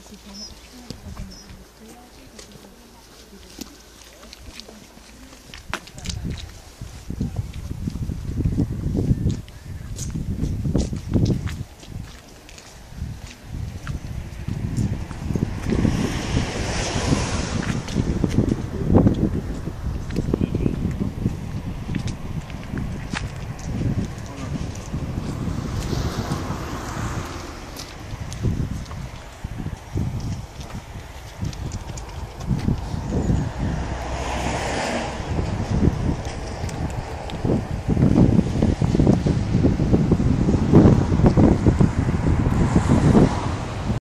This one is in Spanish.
necesitamos.